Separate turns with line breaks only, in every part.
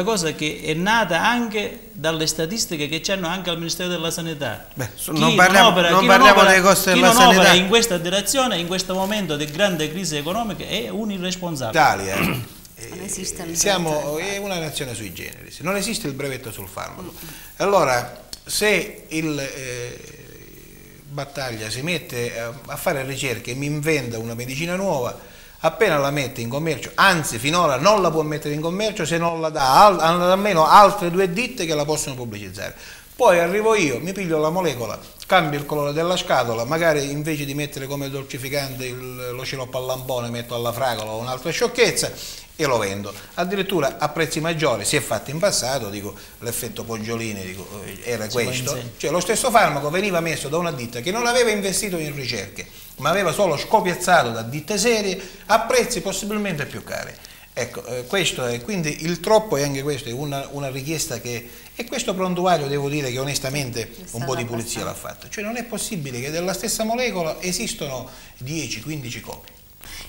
una cosa che è nata anche dalle statistiche che c'hanno anche al Ministero della Sanità.
Beh, non parliamo, non opera, non parliamo opera, dei costi della sanità. Chi non opera
in questa direzione, in questo momento di grande crisi economica, è un irresponsabile.
Italia. Eh, siamo è una nazione sui generis, non esiste il brevetto sul farmaco. Allora, se il eh, Battaglia si mette a, a fare ricerche e mi inventa una medicina nuova, appena la mette in commercio, anzi finora non la può mettere in commercio se non la dà al, almeno altre due ditte che la possono pubblicizzare. Poi arrivo io, mi piglio la molecola, cambio il colore della scatola, magari invece di mettere come dolcificante il, lo sciroppo al lampone metto alla fragola o un'altra sciocchezza e lo vendo. Addirittura a prezzi maggiori, si è fatto in passato, dico l'effetto Poggiolini dico, eh, era questo, cioè lo stesso farmaco veniva messo da una ditta che non aveva investito in ricerche, ma aveva solo scopiazzato da ditte serie a prezzi possibilmente più cari. Ecco, eh, questo è, quindi il troppo è anche questo, è una, una, richiesta che, e questo prontuario devo dire che onestamente un po' di pulizia l'ha fatta, cioè non è possibile che della stessa molecola esistono 10-15 copie.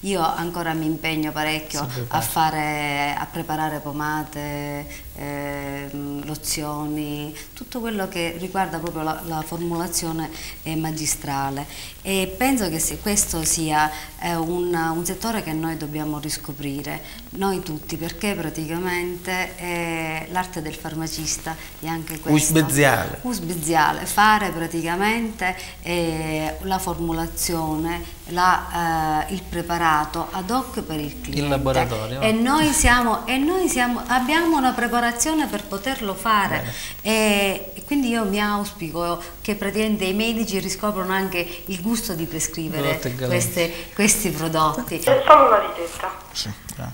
Io ancora mi impegno parecchio a, fare, a preparare pomate, eh, lozioni, tutto quello che riguarda proprio la, la formulazione eh, magistrale e penso che se questo sia eh, un, un, settore che noi dobbiamo riscoprire, noi tutti, perché praticamente eh, l'arte del farmacista è anche questo.
Usbeziale.
Usbeziale, fare praticamente eh, la formulazione, la, eh, il preparato ad hoc per il cliente.
Il laboratorio.
E noi, siamo, e noi siamo, abbiamo una preparazione per poterlo fare e, e, quindi io mi auspico che praticamente i medici riscoprono anche il gusto di prescrivere queste, questi prodotti.
È solo una ricetta. Sì,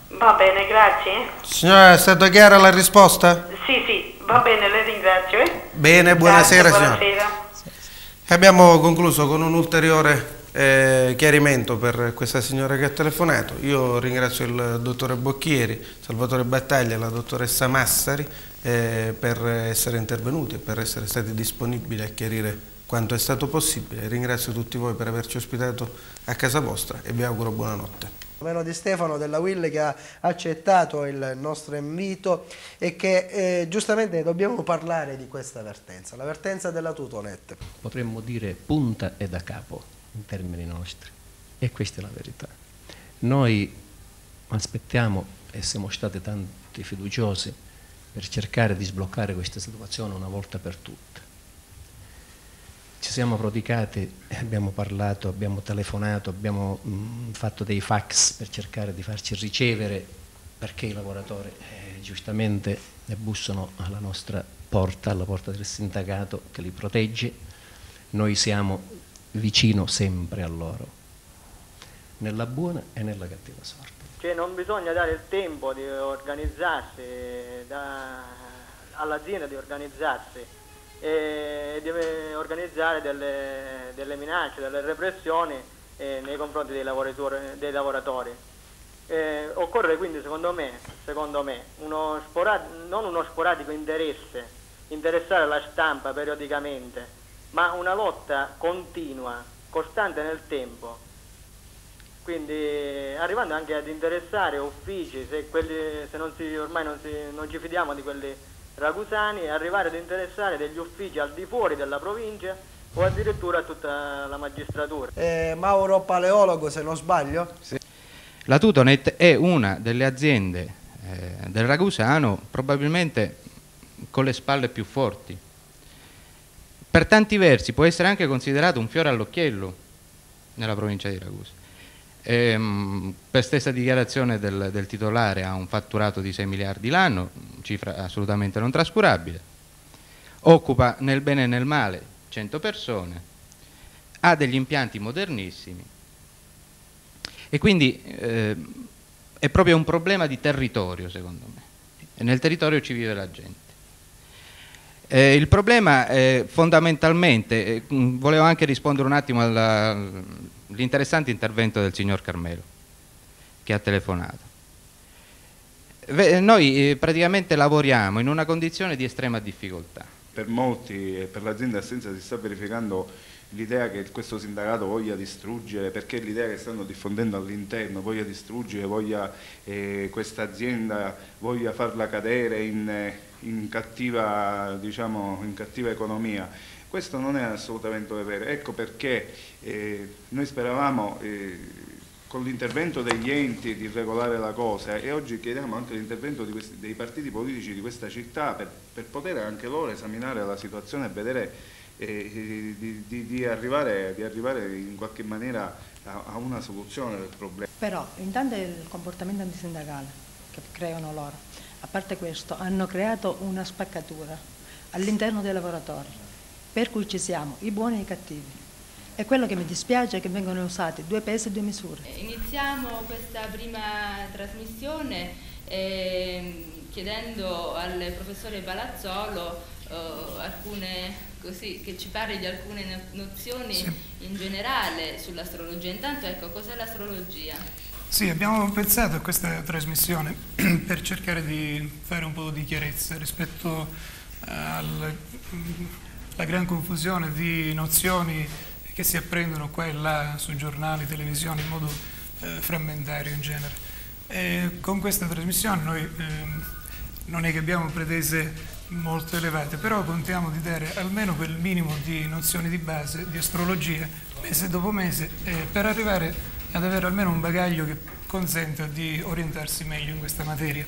va bene, grazie.
Signora, è stata chiara la risposta?
Sì, sì, va bene, le ringrazio. Eh?
Bene, buonasera, grazie, buonasera. signora. Abbiamo concluso con un ulteriore eh, chiarimento per questa signora che ha telefonato. Io ringrazio il dottore Bocchieri, Salvatore Battaglia e la dottoressa Massari eh, per essere intervenuti e per essere stati disponibili a chiarire quanto è stato possibile. Ringrazio tutti voi per averci ospitato a casa vostra e vi auguro buonanotte.
Meno di Stefano della Will che ha accettato il nostro invito e che eh, giustamente dobbiamo parlare di questa vertenza, la vertenza della Tutonet.
Potremmo dire punta e da capo in termini nostri. E questa è la verità. Noi aspettiamo e siamo stati tanti fiduciosi per cercare di sbloccare questa situazione una volta per tutte. Ci siamo prodigati, abbiamo parlato, abbiamo telefonato, abbiamo mh, fatto dei fax per cercare di farci ricevere perché i lavoratori eh, giustamente bussano alla nostra porta, alla porta del sindacato che li protegge. Noi siamo vicino sempre a loro, nella buona e nella cattiva sorte.
Cioè non bisogna dare il tempo di organizzarsi, all'azienda di organizzarsi e di organizzare delle, delle minacce, delle repressioni eh, nei confronti dei lavoratori. Dei lavoratori. Eh, occorre quindi secondo me, secondo me uno non uno sporadico interesse, interessare la stampa periodicamente, ma una lotta continua, costante nel tempo. Quindi arrivando anche ad interessare uffici, se, quelli, se non si, ormai non, si, non ci fidiamo di quelli ragusani, arrivare ad interessare degli uffici al di fuori della provincia o addirittura tutta la magistratura.
Eh, Mauro Paleologo, se non sbaglio?
Sì. La Tutonet è una delle aziende eh, del Ragusano probabilmente con le spalle più forti per tanti versi può essere anche considerato un fiore all'occhiello nella provincia di Ragusa. Ehm, per stessa dichiarazione del, del, titolare ha un fatturato di 6 miliardi l'anno, cifra assolutamente non trascurabile, occupa nel bene e nel male 100 persone, ha degli impianti modernissimi e quindi eh, è proprio un problema di territorio secondo me e nel territorio ci vive la gente. Eh, il problema è fondamentalmente, eh, mm, volevo anche rispondere un attimo all'interessante intervento del signor Carmelo che ha telefonato. Noi eh, praticamente lavoriamo in una condizione di estrema difficoltà.
Per molti e per l'azienda Assenza si sta verificando l'idea che questo sindacato voglia distruggere, perché l'idea che stanno diffondendo all'interno voglia distruggere, voglia eh, questa azienda voglia farla cadere in, in, cattiva, diciamo, in cattiva economia. Questo non è assolutamente vero, ecco perché eh, noi speravamo eh, con l'intervento degli enti di regolare la cosa e oggi chiediamo anche l'intervento dei partiti politici di questa città per, per poter anche loro esaminare la situazione e vedere e di, di, di, arrivare, di, arrivare, in qualche maniera a, a, una soluzione del problema.
Però intanto il comportamento antisindacale che creano loro, a parte questo, hanno creato una spaccatura all'interno dei lavoratori, per cui ci siamo i buoni e i cattivi. E quello che mi dispiace è che vengono usati due pesi e due misure.
Iniziamo questa prima trasmissione eh, chiedendo al professore Palazzolo eh, alcune così, che ci parli di alcune nozioni sì. in generale sull'astrologia. Intanto ecco, cos'è l'astrologia?
Sì, abbiamo pensato a questa trasmissione per cercare di fare un po' di chiarezza rispetto alla gran confusione di nozioni che si apprendono qua e là su giornali, televisioni in modo eh, frammentario in genere. E con questa trasmissione noi eh, non è che abbiamo pretese molto elevate, però contiamo di dare almeno quel minimo di nozioni di base, di astrologia, mese dopo mese, eh, per arrivare ad avere almeno un bagaglio che consenta di orientarsi meglio in questa materia.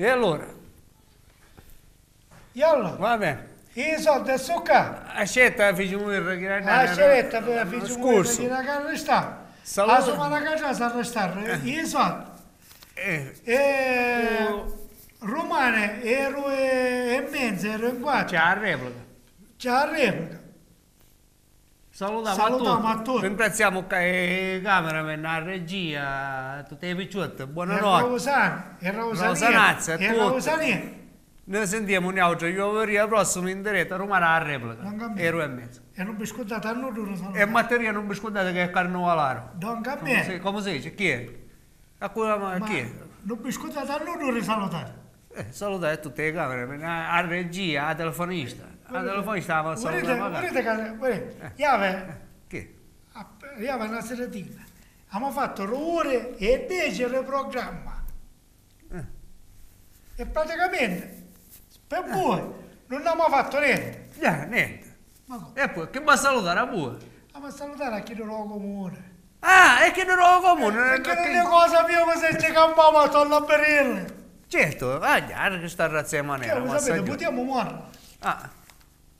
E allora?
E allora?
Va bene.
I soldi sono qua.
Accetta figlio mio era
Accetta figlio mio che era arrestato. La settimana che già si arrestare. I soldi.
Eh.
E... Romane ero e mezzo, ero in quattro.
C'è la replica.
C'è la replica.
Salutiamo,
Salutiamo
a,
a tutti.
Ringraziamo il cameraman, la regia, tutte le picciute.
E
Buonanotte.
E Rosani,
Rosanazza,
e
tutti.
Rosani.
Noi sentiamo un altro, io vorrei prossimo in diretta, Romana a replica. Ero e mezzo.
E non biscottate a Rosani.
E Matteria non mi scordate che è.
Non
Come
cammino.
si, come si dice? Chi è? A cui, ma, chi è?
Non biscottate a nudo, risalutare.
Eh, salutare tutte le camere, a regia, a telefonista. A telefonista la
Guardate, guardate, che- guardate, Iave,
Chi?
Iave una seratina. Abbiamo fatto ore e 10 il programma.
Eh.
E praticamente, per voi, non abbiamo fatto niente.
Eh, niente.
Ma?
E poi, che a salutare a voi?
Andiamo a salutare a chi non lo comune.
Ah, è che non lo comune.
Perché non è cosa mia se ci campamo a torno a perille.
Certo, ah, che sta razza di
Che
ma
sapete,
sai-
potiamo morire.
Ah,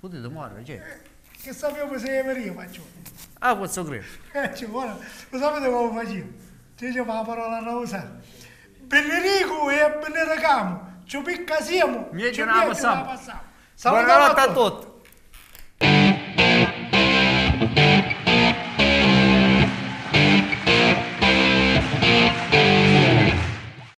potete morire, certo.
Che sappiamo se è vero, faccio.
Ah, questo credo.
Eh, ci vuole. Lo sapete come facevo? Dicevo la parola rosa. Pellerico e Belleragamo. Ci picca siamo.
Mi
ci
non
la passiamo.
Buonanotte a tutti.